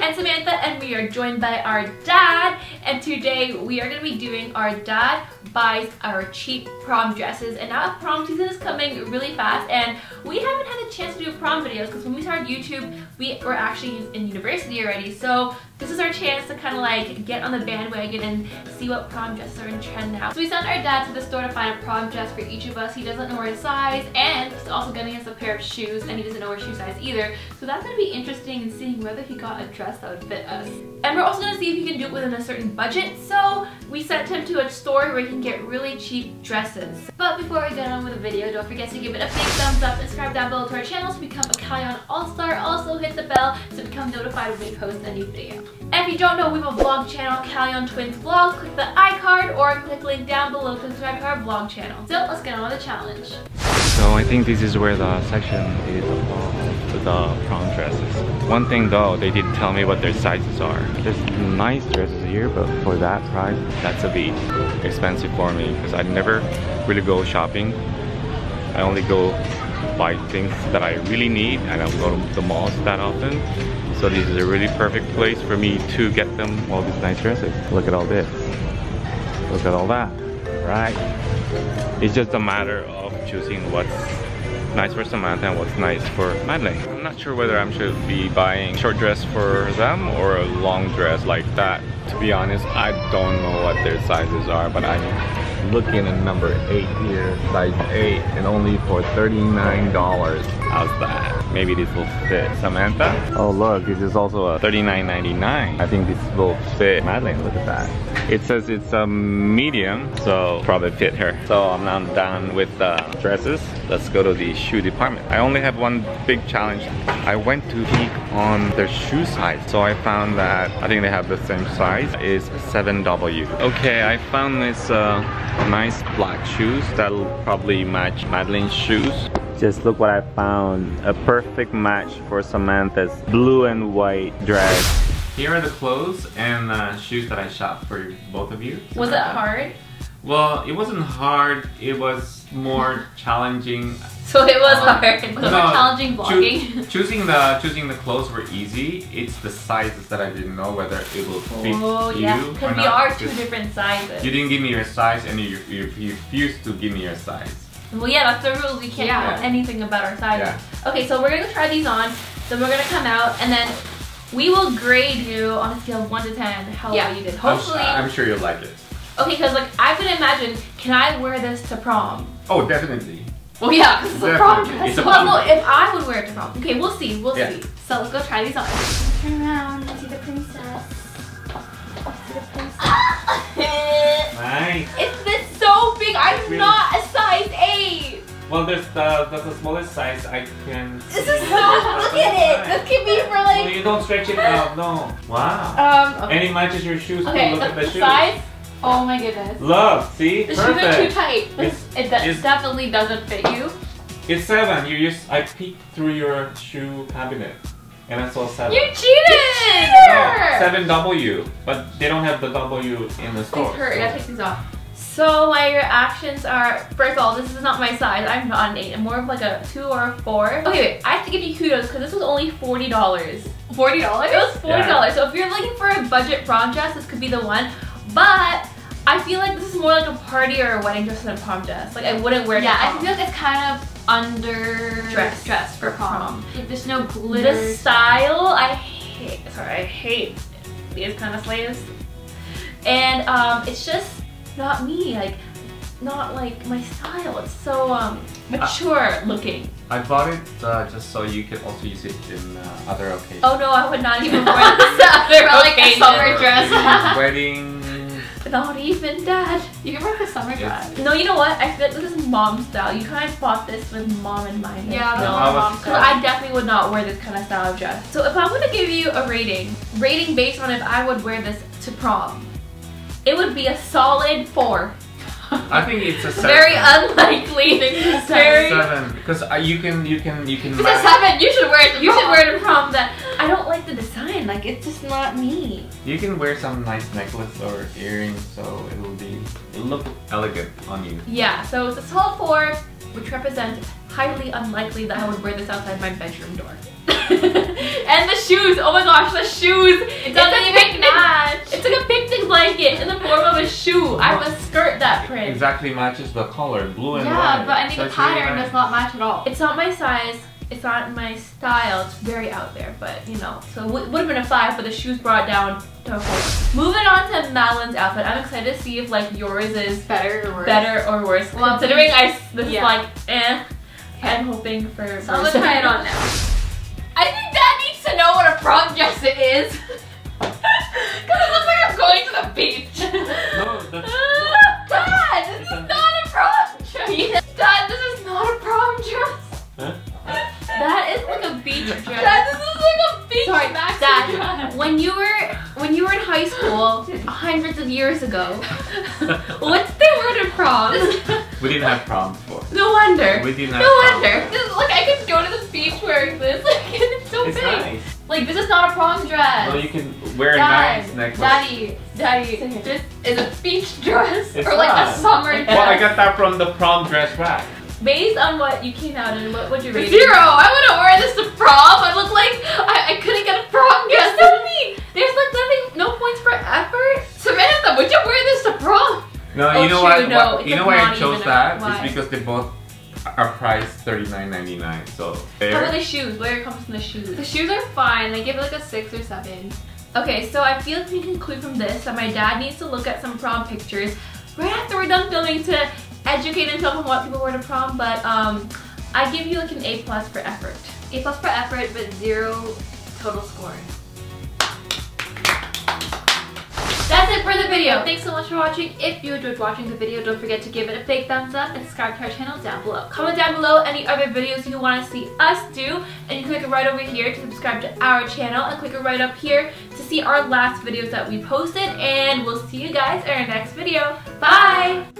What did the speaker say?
And Samantha and we are joined by our dad and today we are going to be doing our dad buys our cheap prom dresses and now prom season is coming really fast and we haven't had a chance to do prom videos because when we started YouTube we were actually in university already so this is our chance to kind of like get on the bandwagon and see what prom dresses are in trend now. So we sent our dad to the store to find a prom dress for each of us. He doesn't know our size and he's also getting us a pair of shoes and he doesn't know our shoe size either. So that's going to be interesting in seeing whether he got a dress that would fit us. And we're also going to see if he can do it within a certain budget. So we sent him to a store where he can get really cheap dresses. But before we get on with the video, don't forget to give it a big thumbs up and subscribe down below to our channel to become a Caleon All-Star. Also hit the bell to become notified when we post a new video. And if you don't know, we have a vlog channel, Caleon Twins Vlog. Click the iCard or click link down below to subscribe to our vlog channel. So let's get on with the challenge. So I think this is where the section is the prom dresses. One thing though, they didn't tell me what their sizes are. There's nice dresses here, but for that price, that's a bit expensive for me because I never really go shopping. I only go buy things that I really need. And I don't go to the malls that often. So this is a really perfect place for me to get them all these nice dresses. Look at all this. Look at all that, right? It's just a matter of choosing what's nice for Samantha and what's nice for Madeleine. I'm not sure whether I should be buying short dress for them or a long dress like that. To be honest, I don't know what their sizes are, but I'm looking at number 8 here, size 8, and only for $39. How's that? Maybe this will fit Samantha. Oh look, this is also a $39.99. I think this will fit Madeleine, look at that. It says it's a medium, so probably fit her. So I'm now done with the dresses. Let's go to the shoe department. I only have one big challenge. I went to peek on their shoe size. So I found that, I think they have the same size, is 7W. Okay, I found this uh, nice black shoes that'll probably match Madeleine's shoes. Just look what I found. A perfect match for Samantha's blue and white dress. Here are the clothes and uh, shoes that I shot for both of you. Was it hard? Well, it wasn't hard. It was more challenging. So it was Um, hard. It was no, more challenging choo- vlogging. choosing the choosing the clothes were easy. It's the sizes that I didn't know whether it will fit Oh you yeah, or because we are two different sizes. You didn't give me your size, and you, you, you refused to give me your size. Well, yeah, that's the rules. We can't Yeah. know anything about our sizes. Yeah. Okay, so we're gonna try these on. Then we're gonna come out, and then we will grade you on a scale of one to ten how Yeah. well you did. I'm, Hopefully, I'm sure you'll like it. okay, because like I could imagine, can I wear this to prom? Oh, definitely. Well, yeah, because it's a prom dress. It's a well, prom no, dress. if I would wear it to prom. Okay, we'll see. We'll Yeah. see. So let's go try these on. Turn around and see the princess. See the princess. Nice. It's this Well, there's the that's the smallest size I can. This is so. Look at it. This could be for No, like. you don't stretch it out. No. Wow. Um. Okay. And it matches your shoes. Okay. Look The, at the the shoes. size. Oh my goodness. Love, see? The shoes are too tight. It's- it de- definitely doesn't fit you. It's seven. You just I peeked through your shoe cabinet, and I saw seven. You cheated! No, seven W, but they don't have the W in the These store. hurt. I gotta take these off. So my reactions are, first of all, this is not my size. I'm not an eight. I'm more of like a two or a four. Okay, wait. I have to give you kudos because this was only forty dollars. Forty dollars? It was forty dollars. So if you're looking for a budget prom dress, this could be the one. But I feel like this is more like a party or a wedding dress than a prom dress. Like I wouldn't wear it. Yeah, I feel like it's kind of under Dress. dress for For prom. prom. Like, there's no glitter. The style, I hate. Sorry, I hate these kind of sleeves. And um, it's just not me. Like, not like my style. It's so um mature looking. I bought it uh, just so you could also use it in uh, other occasions. Oh no, I would not even wear this after like a occasion. summer dress. Wedding. Not even that. You can wear like a summer Yes. dress. No, you know what? I feel like this is mom style. You kind of bought this with mom in mind. I Yeah, feel. No, what I my was- mom Cause said. I definitely would not wear this kind of style of dress. So if I were to give you a rating, rating based on if I would wear this to prom, it would be a solid four. I think it's a seven. Very unlikely. Very. Seven, because uh, you can you can you can. It's a seven. You should wear it. To You should wear it to prom. That I don't like the design. Like it's just not me. You can wear some nice necklace or earrings, so it will be it'll look elegant on you. Yeah. So it's a solid four, which represents highly unlikely that I would wear this outside my bedroom door. and the shoes. Oh my gosh, the shoes. It doesn't a even picnic- match. It's like a picnic blanket in the form of a shoe. I have a skirt that print. Exactly matches the color, blue and Yeah, white. but I think So the it's really pattern does not match at all. It's not my size. It's not my style. It's very out there, but you know. So it would have been a five, but the shoes brought down to a four. Moving on to Madeleine's outfit. I'm excited to see if like yours is better or worse. better or worse. Well, Considering I this yeah. is like eh. I'm hoping for. So I'm gonna try it on now. I think Dad needs to know what a prom dress it is. Cause it looks like I'm going to the beach. No, that's, Dad, this is not a prom dress. Dad, this is not a prom dress. Huh? That is like a beach dress. Dad, this is like a beach Sorry, maxi Dad. dress. When you were when you were in high school, hundreds of years ago, what's the word of prom? we didn't have prom before. No wonder. We didn't No wonder. This Look, I could go to the beach wearing this. Like, it's so It's big. nice. Like this is not a prom dress. No, you can wear a Dad, nice necklace. Daddy, Daddy, this is a beach dress It's or like not. a summer dress. Well, I got that from the prom dress rack. Based on what you came out in, what would you rate? it? Zero. I wouldn't wear this to prom. I look like I, I couldn't get a prom You're dress. so mean. There's like nothing, no points for effort. Samantha, would you wear this to prom? No, Oh, you know true, what? no, what- you know why I chose that? why? It's because they both are priced thirty nine ninety nine. So How there. about the shoes? Where it comes from the shoes? The shoes are fine. They give it like a six or seven. Okay, so I feel like we can conclude from this that my dad needs to look at some prom pictures right after we're done filming to educate himself on what people wear to prom. But um, I give you like an A plus for effort. A plus for effort, but zero total score. For the video. Thanks so much for watching. If you enjoyed watching the video, don't forget to give it a big thumbs up and subscribe to our channel down below. Comment down below any other videos you want to see us do, and you can click it right over here to subscribe to our channel, and click it right up here to see our last videos that we posted, and we'll see you guys in our next video. Bye!